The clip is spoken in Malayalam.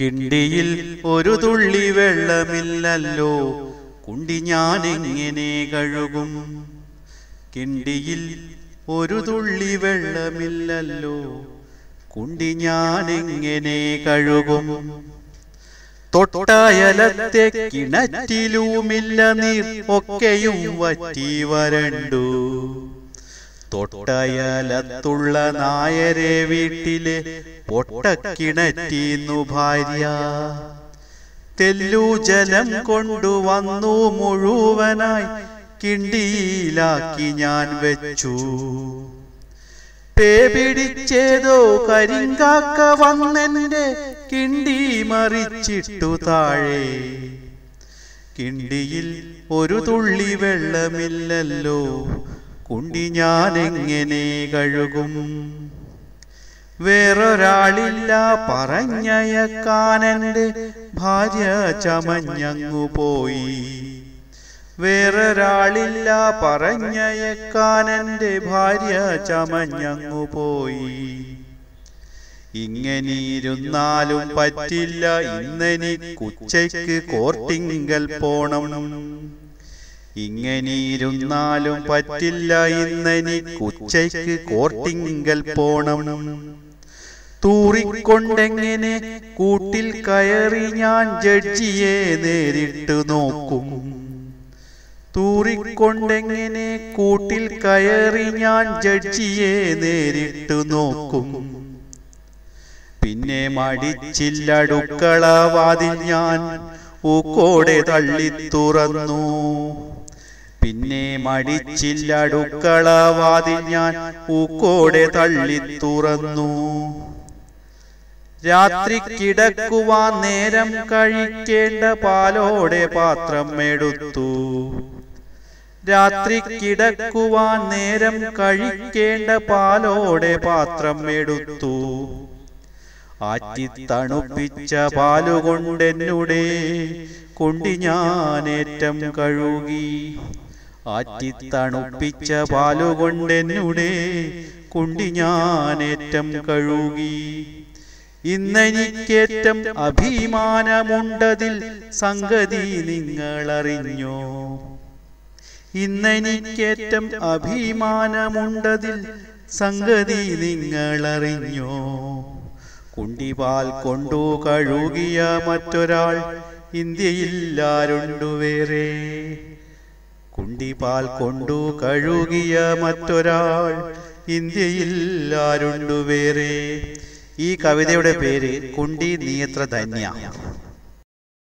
കിണ്ടിയിൽ ഒരു തുള്ളി വെള്ളമില്ലല്ലോ. കുണ്ടി ഞാൻ എങ്ങനെ കഴുകും? കിണ്ടിയിൽ ഒരു തുള്ളി വെള്ളമില്ലല്ലോ. കുണ്ടി ഞാൻ എങ്ങനെ കഴുകും? തൊട്ടായലത്തെ കിണറ്റിലുമില്ല നീർ ഒക്കെയും വറ്റി വരണ്ടു. തൊട്ടയലത്തുള്ള നായരെ വീട്ടിലെ പൊട്ടക്കിണറ്റീന്നു ഭാര്യ. തെല്ലു ജലം കൊണ്ടുവന്നു മുഴുവനായി കിണ്ടിയിലാക്കി ഞാൻ വെച്ചു. പേ പിടിച്ചേതോ കരിങ്കാക്ക വന്നെന്റെ കിണ്ടി മറിച്ചിട്ടു താഴെ. കിണ്ടിയിൽ ഒരു തുള്ളി വെള്ളമില്ലല്ലോ. കുണ്ടി ഞാൻ എങ്ങനെ കഴുകും? വേറൊരാളില്ല പറഞ്ഞയക്കാനെന്റെ ഭാര്യ ചമഞ്ഞങ്ങു പോയി. വേറൊരാളില്ല പറഞ്ഞയക്കാനെന്റെ ഭാര്യ ചമഞ്ഞങ്ങു പോയി. ഇങ്ങനിരുന്നാലും പറ്റില്ല ഇന്നെനിക്കുച്ചയ്ക്ക് കോർട്ടിങ്കൽ പോണം. ഇങ്ങനിരുന്നാലും പറ്റില്ല ഇന്നെനിക്കുച്ചയ്ക്ക് കോർട്ടിങ്കൽ പോണം. തൂറിക്കൊണ്ടെങ്ങനെ കൂട്ടിൽ കയറി ഞാൻ ജഡ്ജിയെ നേരിട്ട് നോക്കും. തൂറിക്കൊണ്ടെങ്ങനെ കൂട്ടിൽ കയറി ഞാൻ ജഡ്ജിയെ നേരിട്ട് നോക്കും. പിന്നെ മടിച്ചില്ലടുക്കള വാതിൽ ഞാൻ ഊക്കോടെ തള്ളി തുറന്നു. പിന്നെ മടിച്ചില്ലടുക്കള വാതിൽ ഞാൻ പൂക്കോടെ തള്ളി തുറന്നു. രാത്രി കിടക്കുവാൻ നേരം കഴിക്കേണ്ട പാലോടെ പാത്രം എടുത്തു. രാത്രി കിടക്കുവാൻ നേരം കഴിക്കേണ്ട പാലോടെ പാത്രം എടുത്തു. ആറ്റി തണുപ്പിച്ച പാലുകൊണ്ടെന്നുടെ കൊണ്ടി ഞാനേറ്റം കഴുകി. ആറ്റി തണുപ്പിച്ച പാലുകൊണ്ടെന്നുടെ കുണ്ടി ഞാനേറ്റം കഴുകി. ഇന്നെനിക്കേറ്റം അഭിമാനമുണ്ടതിൽ സംഗതി നിങ്ങളറിഞ്ഞോ? ഇന്നെനിക്കേറ്റം അഭിമാനമുണ്ടതിൽ സംഗതി നിങ്ങളറിഞ്ഞോ? കുണ്ടിപാൽ കൊണ്ടു കഴുകിയ മറ്റൊരാൾ ഇന്ത്യയിൽ ആരുണ്ടു വേറെ? കുണ്ടിപാൽ കൊണ്ടു കഴുകിയ മറ്റൊരാൾ ഇന്ത്യയിൽ ആരുണ്ടു വേറെ ഈ കവിതയുടെ പേര് കുണ്ടി നിയത്ര ധന്യ.